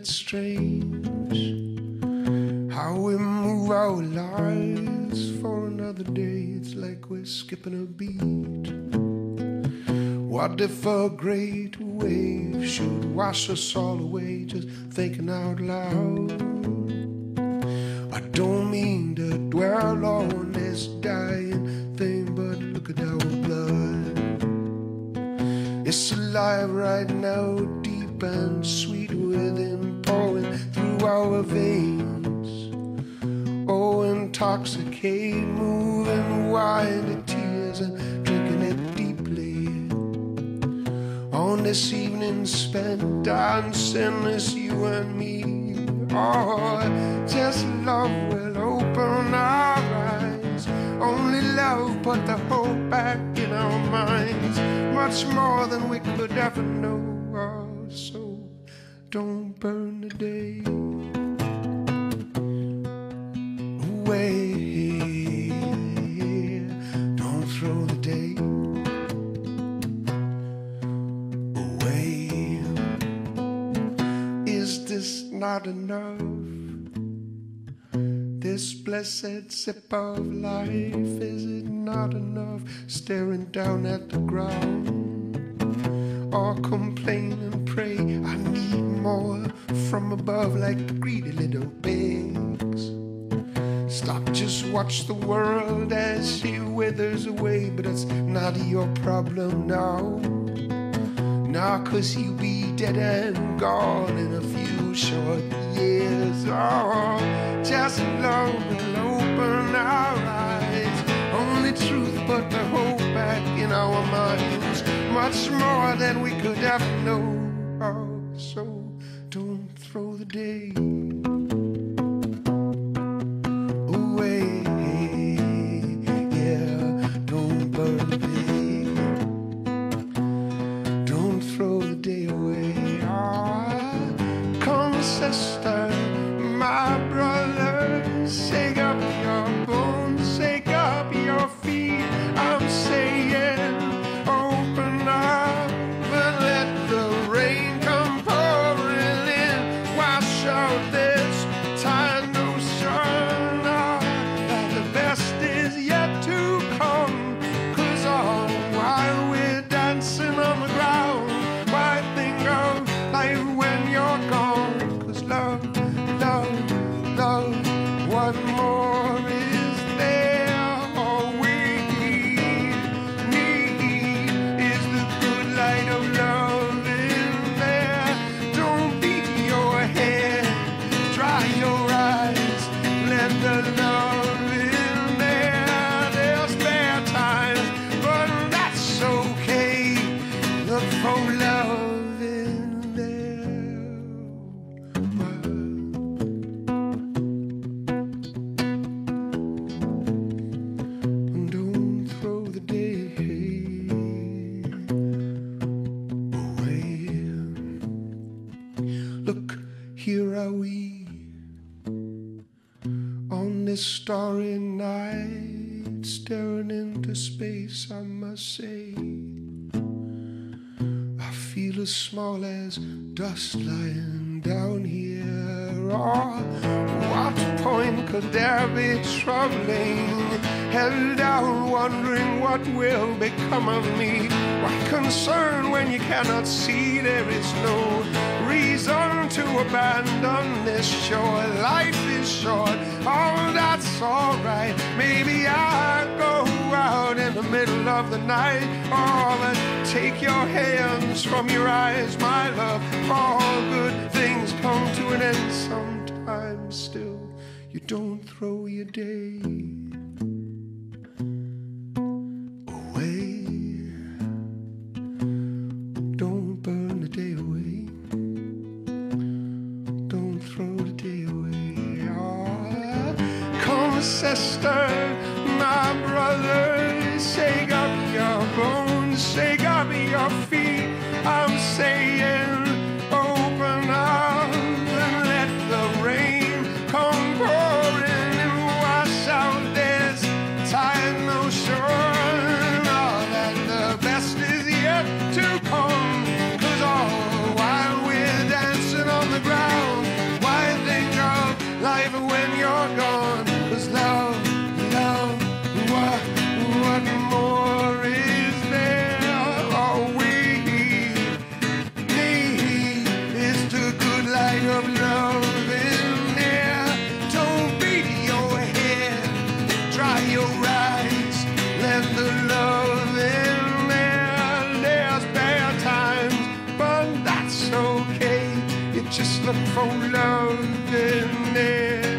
Isn't strange how we move our lives for another day? It's like we're skipping a beat. What if a great wave should wash us all away? Just thinking out loud. I don't mean to dwell on this dying thing, but look at our blood. It's alive right now, and sweet within, pouring through our veins. Oh, intoxicate, moving wine to tears and drinking it deeply. On this evening spent dancing, it's you and me. Oh, just love will open our eyes. Only love put the hope back in our minds. Much more than we could ever know. So don't burn the day away. Don't throw the day away. Is this not enough? This blessed sip of life, is it not enough? Staring down at the ground, or complain and pray. I need more from above, like greedy little pigs. Stop, just watch the world as she withers away, but it's not your problem now. Nah, cause he'll be dead and gone in a few short years. Oh, just love will open our eyes. Only truth but the hope back in our minds. Much more than we could ever know. Oh, so don't throw the day starry night, staring into space. I must say, I feel as small as dust lying down here. Oh, what point could there be troubling? Held down, wondering what will become of me. What concern when you cannot see there is no abandon this shore. Life is short, oh, that's alright. Maybe I'll go out in the middle of the night. Oh, and take your hands from your eyes, my love. All good things come to an end sometimes still. You don't throw your day sister, my brother, shake up your bones, shake up your feet. I'm saying, Just look for love in there.